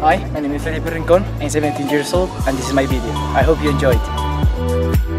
Hi, my name is Felipe Rincon, I'm 17 years old and this is my video. I hope you enjoy it.